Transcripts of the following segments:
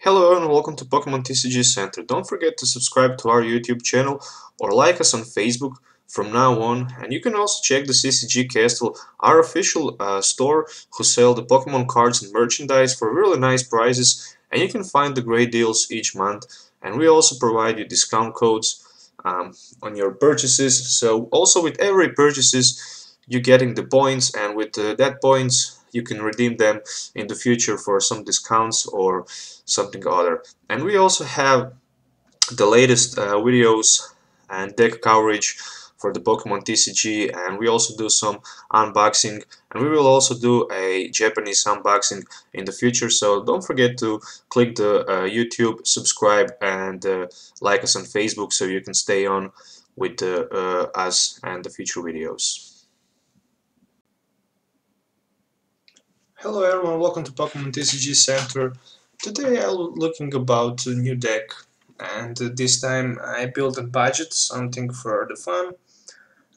Hello and welcome to Pokemon TCG Center. Don't forget to subscribe to our YouTube channel or like us on Facebook from now on. And you can also check the CCG Castle, our official uh, store who sell the Pokemon cards and merchandise for really nice prices. And you can find the great deals each month. And we also provide you discount codes um, on your purchases. So also with every purchases, you're getting the points and with uh, that points you can redeem them in the future for some discounts or something other. And we also have the latest uh, videos and deck coverage for the Pokemon TCG and we also do some unboxing and we will also do a Japanese unboxing in the future so don't forget to click the uh, YouTube subscribe and uh, like us on Facebook so you can stay on with uh, us and the future videos. Hello everyone, welcome to Pokemon TCG Center. Today I'm looking about a new deck and this time I built a budget, something for the fun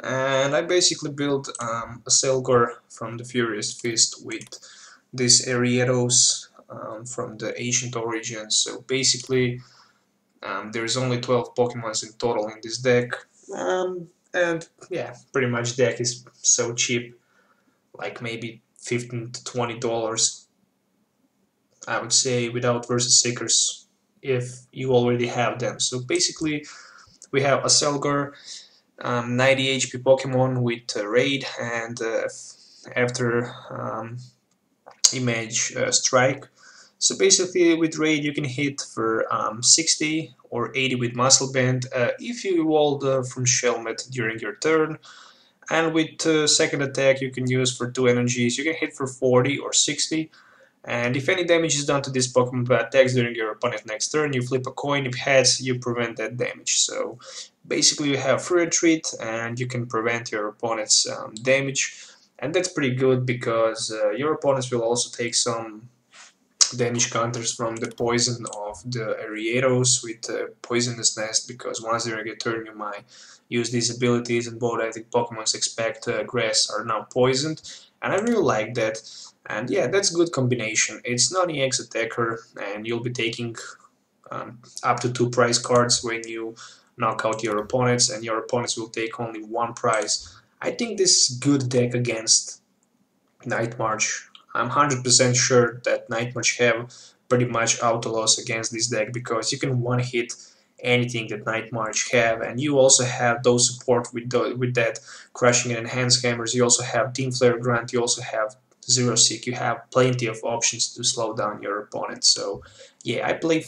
and I basically built um, Accelgor from the Furious Fist with these Ariados um, from the ancient origins so basically um, there's only 12 Pokemons in total in this deck um, and yeah pretty much deck is so cheap like maybe 15 to 20 dollars I would say without versus seekers if you already have them. So basically we have Accelgor um, 90 HP Pokemon with uh, raid and uh, after um, image uh, strike. So basically with raid you can hit for um, 60 or 80 with muscle band. Uh, if you evolve uh, from Shelmet during your turn and with uh, second attack you can use for 2 energies, you can hit for 40 or 60 and if any damage is done to this Pokemon by attacks during your opponent's next turn, you flip a coin, if heads, you prevent that damage. So basically you have free retreat and you can prevent your opponent's um, damage. And that's pretty good because uh, your opponents will also take some damage counters from the poison of the Ariados with uh, Poisonous Nest because once during a turn you might use these abilities and both I think Pokemon's expect uh, grass are now poisoned. And I really like that. And yeah that's good combination. It's not an EX attacker and you'll be taking um, up to two prize cards when you knock out your opponents and your opponents will take only one prize. I think this is good deck against Night March I'm 100% sure that Night March have pretty much auto loss against this deck because you can one hit anything that Night March have and you also have those support with the, with that crushing and enhanced hammers. You also have Team Flare Grunt you also have Xerosic you have plenty of options to slow down your opponent. So yeah I play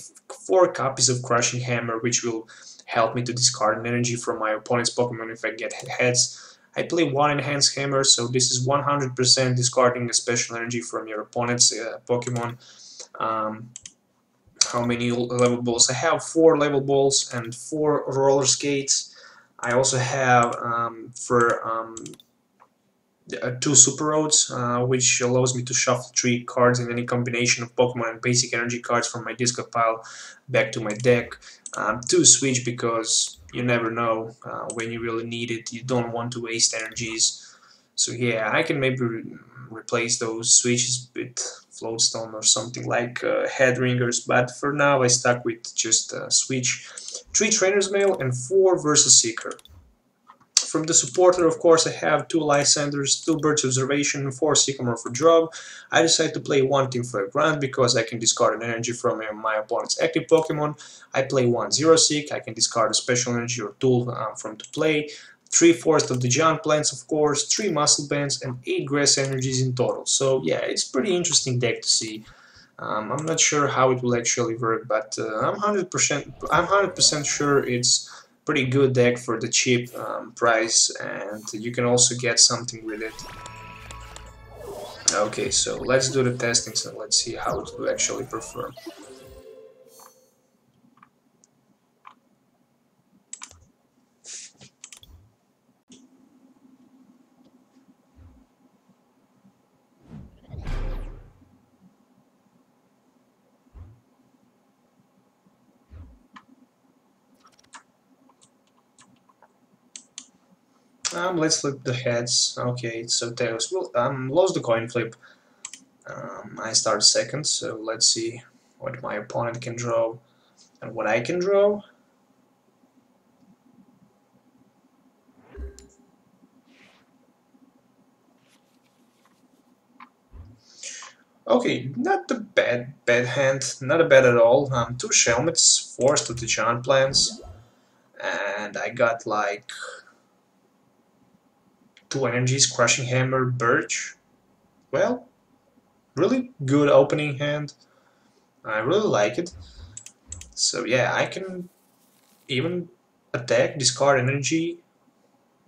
four copies of Crushing Hammer which will help me to discard an energy from my opponent's Pokemon if I get heads I play one Enhanced Hammer so this is 100% discarding a special energy from your opponent's uh, Pokemon um, how many level balls. I have four level balls and four roller skates. I also have um, for um, uh, two Super Rods, uh, which allows me to shuffle three cards in any combination of Pokemon and basic energy cards from my discard pile back to my deck. Um, two switch because you never know uh, when you really need it. You don't want to waste energies. So yeah, I can maybe re replace those switches with floatstone or something like uh, head ringers, but for now I stuck with just uh, switch. 3 Trainer's Mail and 4 Versus Seeker. From the supporter, of course, I have 2 Lysandres, 2 Birch's Observation, 4 Sycamore for draw. I decide to play 1 Team Flare Grunt because I can discard an energy from my opponent's active Pokemon. I play 1 Xerosic, I can discard a special energy or tool um, from to play. 3 fourths of the giant plants, of course, 3 muscle bands, and 8 grass energies in total. So yeah, it's pretty interesting deck to see. Um, I'm not sure how it will actually work, but uh, I'm 100% I'm 100% sure it's pretty good deck for the cheap um, price, and you can also get something with it. Okay, so let's do the testings and let's see how it will actually perform. Um, let's flip the heads. Okay, so tails. Well, um, lost the coin flip. Um, I start second, so let's see what my opponent can draw and what I can draw. Okay, not a bad bad hand, not a bad at all. Um, two Shelmets, the Giant Plants, and I got like two energies, Crushing Hammer, Birch. Well, really good opening hand. I really like it. So yeah, I can even attack, discard energy,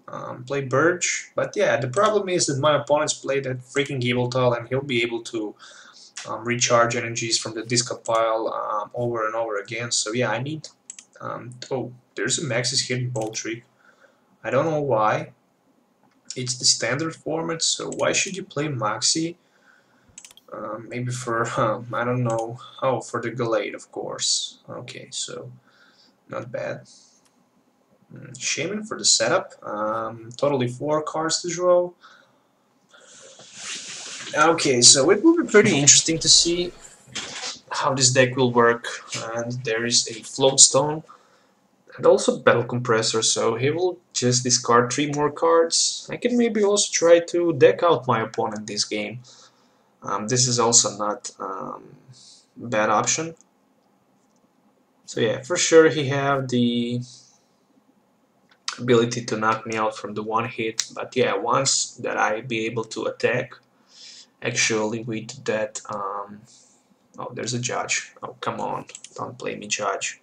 um, play Birch. But yeah, the problem is that my opponent's play that freaking Yveltal and he'll be able to um, recharge energies from the discard pile um, over and over again. So yeah, I need... Um, oh, there's a Maxie's Hidden Ball trick. I don't know why. It's the standard format, so why should you play Maxie? Um, maybe for, um, I don't know, oh, for the Gallade, of course. Okay, so, not bad. Mm, Shaymin for the setup, um, totally four cards to draw. Okay, so it will be pretty interesting to see how this deck will work. And there is a float stone and also battle compressor, so he will just discard three more cards. I can maybe also try to deck out my opponent this game. Um, this is also not um, bad option. So yeah, for sure he have the ability to knock me out from the one hit, but yeah, once that I be able to attack, actually with that, um, oh there's a judge, oh come on, don't play me judge.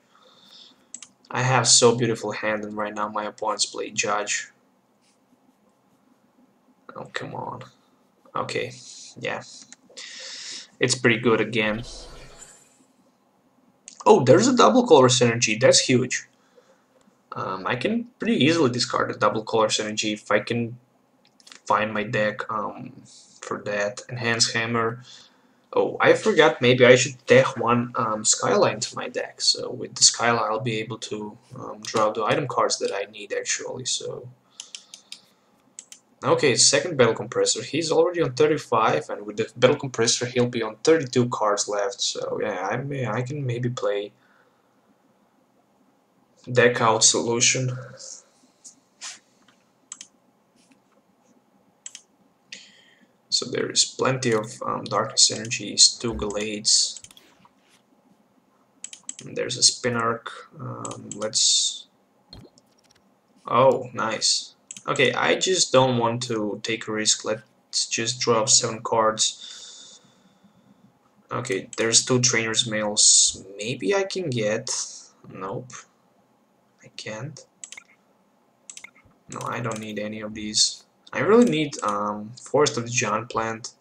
I have so beautiful hand and right now my opponents play judge. Oh come on. Okay, yeah. It's pretty good again. Oh, there's a double colorless energy. That's huge. Um, I can pretty easily discard a double colorless energy if I can find my deck um, for that. Enhance Hammer. Oh, I forgot maybe I should deck one um, Skyla to my deck. So with the Skyla I'll be able to um, draw the item cards that I need actually. So Okay, second Battle Compressor. He's already on 35, and with the Battle Compressor, he'll be on 32 cards left. So yeah, I may I can maybe play deck out solution. So there is plenty of um, Darkness Energies, two Gallades. And there's a Spinarak. Um, let's. Oh, nice. Okay, I just don't want to take a risk. Let's just draw seven cards. Okay, there's two trainers males. Maybe I can get... Nope. I can't. No, I don't need any of these. I really need um, Forest of the Giant Plant.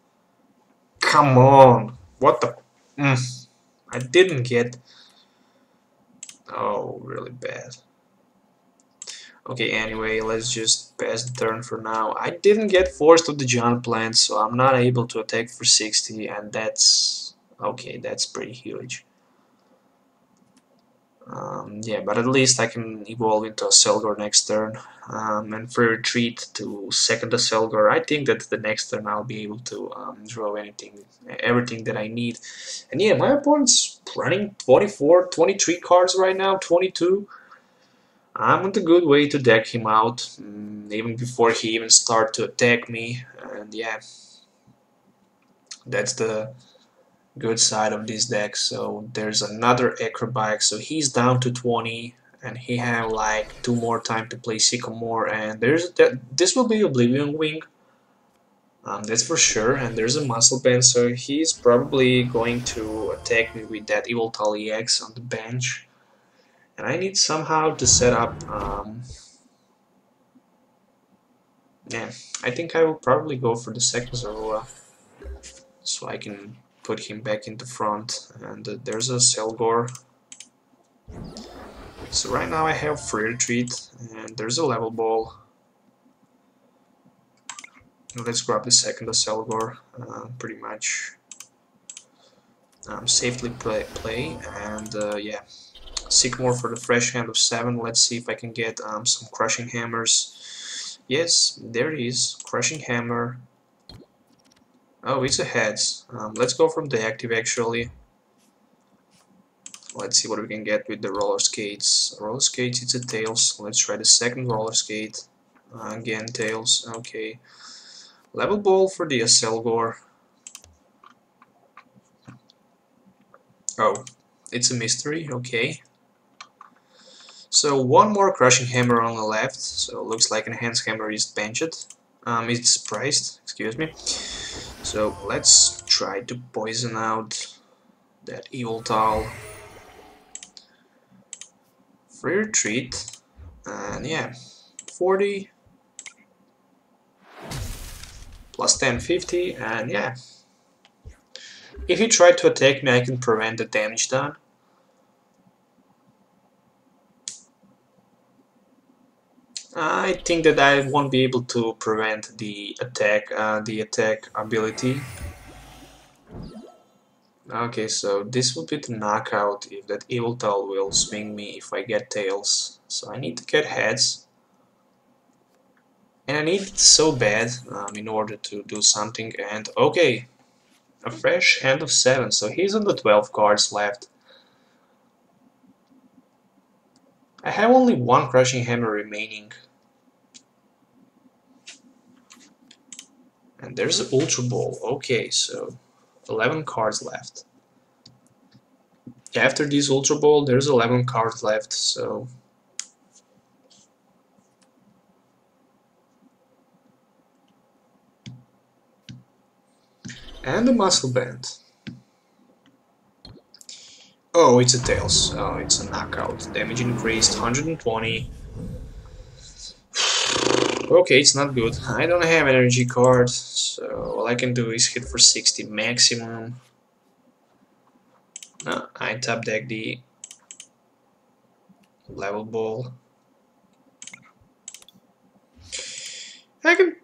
Come on! What the... Mm. I didn't get... Oh, really bad. Okay, anyway, let's just pass the turn for now. I didn't get Forest of the Giant Plant, so I'm not able to attack for 60, and that's... okay, that's pretty huge. Um, yeah, but at least I can evolve into Accelgor next turn. Um, and for retreat to second the Accelgor, I think that the next turn I'll be able to um, draw anything, everything that I need. And yeah, my opponent's running 24, 23 cards right now, 22. I'm on a good way to deck him out, mm, even before he even start to attack me, and yeah, that's the good side of this deck. So there's another Acrobike, so he's down to 20, and he have like two more time to play Sycamore, and there's that. This will be Oblivion Wing, um, that's for sure, and there's a Muscle Band, so he's probably going to attack me with that Yveltal x on the bench and I need somehow to set up um, yeah I think I will probably go for the second Zorua so I can put him back into front and uh, there's Accelgor so right now I have free retreat and there's a level ball let's grab the second Accelgor uh, pretty much um, safely play, play and uh, yeah Sycamore for the fresh hand of 7. Let's see if I can get um, some Crushing Hammers. Yes, there it is. Crushing Hammer. Oh, it's a heads. Um, let's go from the active actually. let's see what we can get with the roller skates. Roller skates, it's a tails. Let's try the second roller skate. Uh, again, tails. Okay. Level ball for the Accelgor. Oh, it's a mystery. Okay. So one more crushing hammer on the left. So looks like an enhanced hammer is benched. Um, it's priced. Excuse me. So let's try to poison out that Yveltal. Free retreat. And yeah, 40 plus 10, 50, and yeah. If you try to attack me, I can prevent the damage done. I think that I won't be able to prevent the attack, uh, the attack ability. Okay, so this will be the knockout if that Yveltal will swing me if I get tails. So I need to get heads. And I need it so bad um, in order to do something. And okay, a fresh hand of 7, so he's on the 12 cards left. I have only one Crushing Hammer remaining. And there's an Ultra Ball. Okay, so 11 cards left. After this Ultra Ball, there's 11 cards left, so and the muscle band. Oh, it's a tails. Oh, it's a knockout. Damage increased 120. okay, it's not good. I don't have energy card, so all I can do is hit for 60 maximum. No, I tap deck the level ball. I can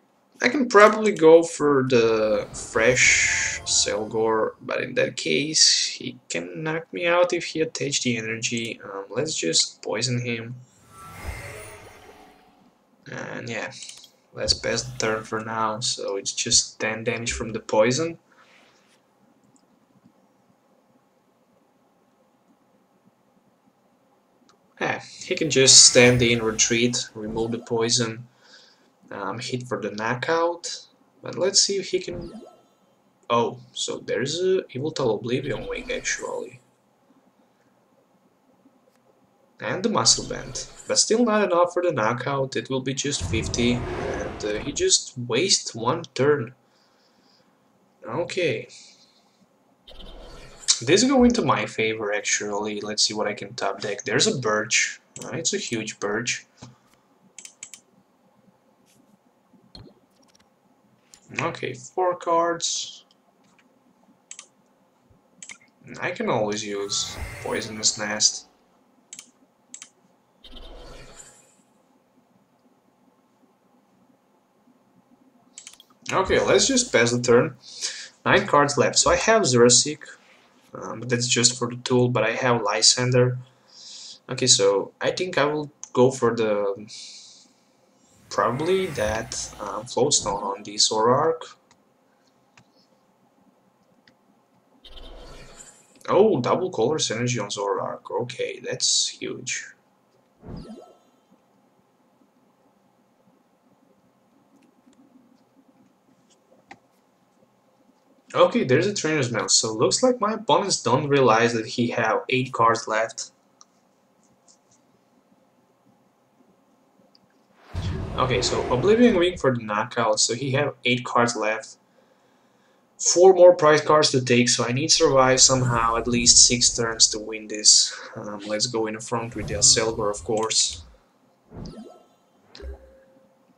I can probably go for the fresh Accelgor, but in that case, he can knock me out if he attached the energy. Um, let's just poison him. And yeah, let's pass the turn for now, so it's just 10 damage from the poison. Yeah, he can just stand in, retreat, remove the poison, um, hit for the knockout. But let's see if he can... Oh, so there's a Yveltal Oblivion Wing actually. And the Muscle Band. But still not enough for the knockout, it will be just 50. And uh, he just wastes one turn. Okay. This go into my favor actually. Let's see what I can top deck. There's a Birch. Uh, it's a huge Birch. Okay, four cards. I can always use Poisonous Nest. Okay, let's just pass the turn. Nine cards left. So I have Xerosic, um, but that's just for the tool, but I have Lysandre. Okay, so I think I will go for the probably that uh, floatstone on the Zoroark. Oh, double colorless energy on Zoroark. Okay, that's huge. Okay, there's a trainer's mail. So looks like my opponents don't realize that he have 8 cards left. Okay, so Oblivion Wing for the knockout, so he have 8 cards left. 4 more prize cards to take, so I need to survive somehow at least 6 turns to win this. Um, let's go in front with the Accelgor, of course.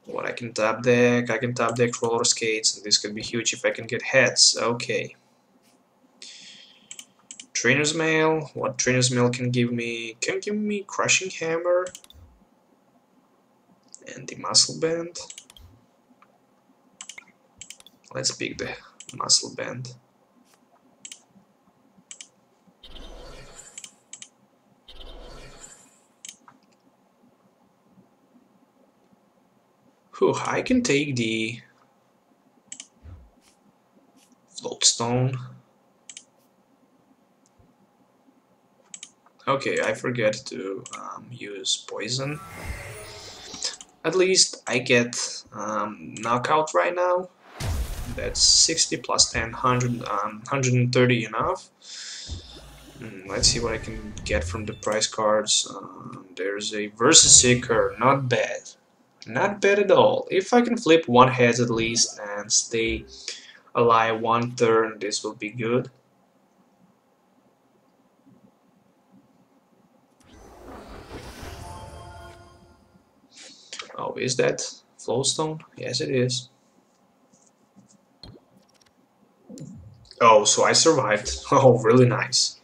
What I can tap deck, I can tap deck roller skates, and this could be huge if I can get heads. Okay. Trainer's Mail, what Trainer's Mail can give me? Can give me Crushing Hammer, and the muscle band. Let's pick the muscle band. Whew, I can take the floatstone. Okay, I forget to um, use poison. At least I get um, knockout right now. That's 60 plus 10, 100, um, 130 enough. Mm, let's see what I can get from the price cards. Uh, there's a Versus Seeker, not bad. Not bad at all. If I can flip one heads at least and stay alive one turn, this will be good. Oh, is that floatstone? Yes, it is. Oh, so I survived. Oh, really nice.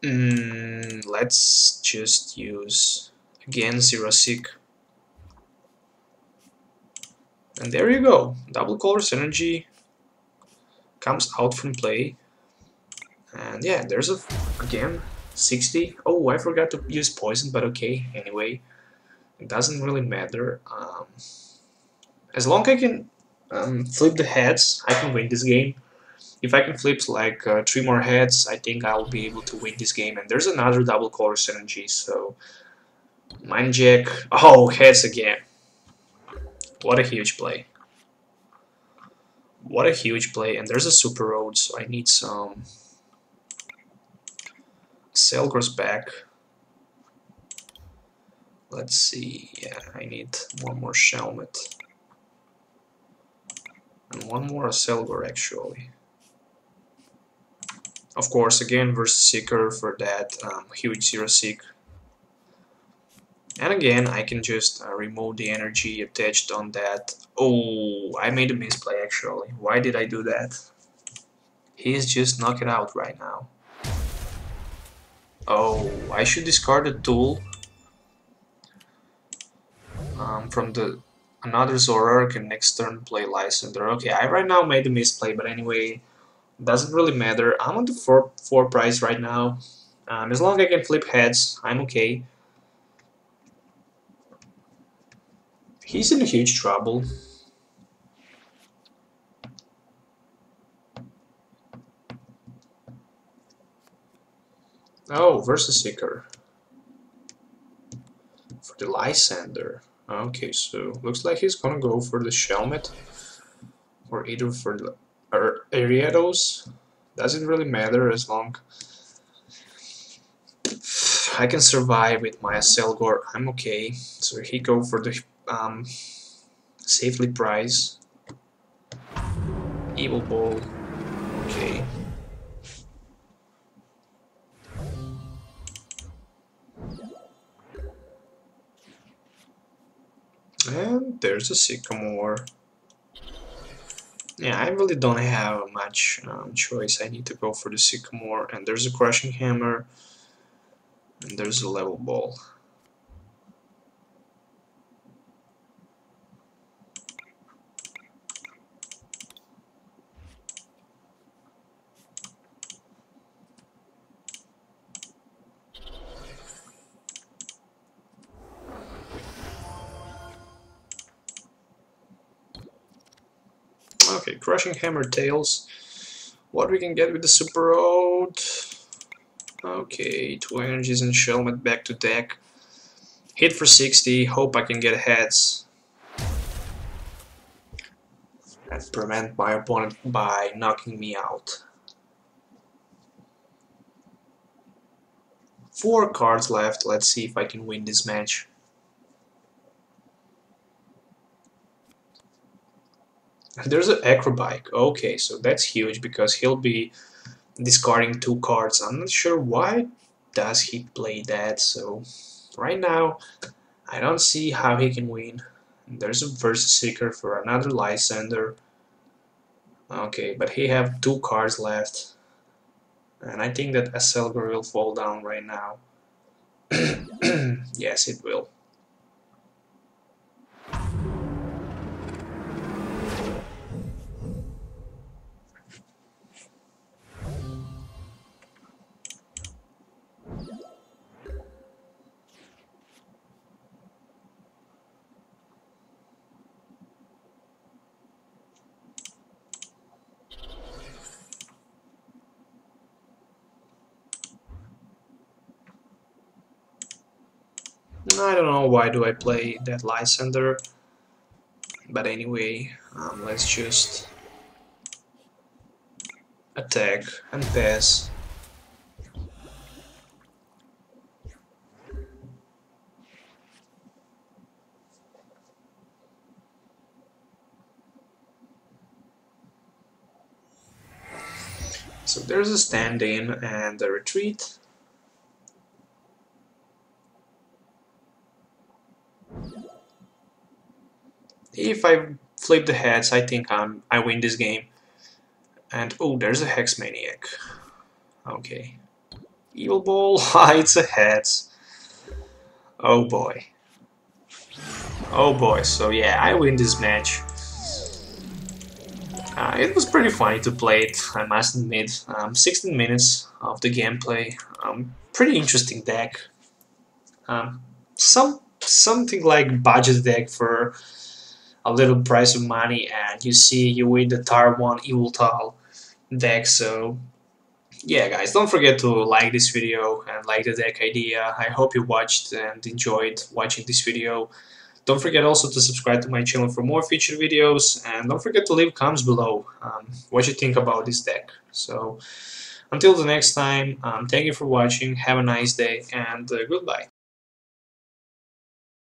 Mm, let's just use again Xerosic. And there you go. Double colorless energy comes out from play. And yeah, there's a again 60. Oh, I forgot to use poison, but okay, anyway. It doesn't really matter. Um, as long as I can um, flip the heads, I can win this game. If I can flip like uh, three more heads, I think I'll be able to win this game. And there's another double colorless energy, so Mind Jack. Oh, heads again. What a huge play. What a huge play. And there's a Super Rod, so I need some Accelgor's back. Let's see, yeah, I need one more Shelmet. And one more Accelgor actually. Of course, again, versus Seeker for that um, huge Xerosic. And again, I can just uh, remove the energy attached on that. Oh, I made a misplay actually. Why did I do that? He's just knocking out right now. Oh, I should discard the tool um, from the another Zoroark and next turn play Lysandre. Okay, I right now made a misplay, but anyway, doesn't really matter. I'm on the 4, four price right now. Um, as long as I can flip heads, I'm okay. He's in huge trouble. Oh, Versus Seeker. For the Lysandre. Okay, so looks like he's gonna go for the Shelmet or either for the or Ariados. Doesn't really matter as long I can survive with my Accelgor. I'm okay. So he go for the um, safely prize. Evil Ball. Okay. And there's a sycamore. Yeah, I really don't have much um, choice. I need to go for the sycamore. And there's a crushing hammer. And there's a level ball. Crushing Hammer Tails. What we can get with the Super Rod? Okay, two energies and Shelmet back to deck. Hit for 60, hope I can get heads. And prevent my opponent by knocking me out. Four cards left, let's see if I can win this match. There's an Acrobike. Okay, so that's huge because he'll be discarding two cards. I'm not sure why does he play that. So right now, I don't see how he can win. There's a Versus Seeker for another Lysandre. Okay, but he have two cards left. And I think that Accelgor will fall down right now. yes, it will. I don't know why do I play that Lysandre, but anyway, um, let's just attack and pass. So there's a stand in and a retreat. If I flip the heads, I think I'm I win this game. And oh, there's a Hex Maniac. Okay. Evil Ball, hides the heads. Oh boy. Oh boy, so yeah, I win this match. Uh, it was pretty funny to play it, I must admit. Um, 16 minutes of the gameplay. Um, pretty interesting deck. Um, some something like budget deck for a little price of money, and you see you win the Tar 1 Yveltal deck. So yeah, guys, don't forget to like this video and like the deck idea. I hope you watched and enjoyed watching this video. Don't forget also to subscribe to my channel for more future videos and don't forget to leave comments below um, what you think about this deck. So until the next time, um, thank you for watching, have a nice day and uh, goodbye.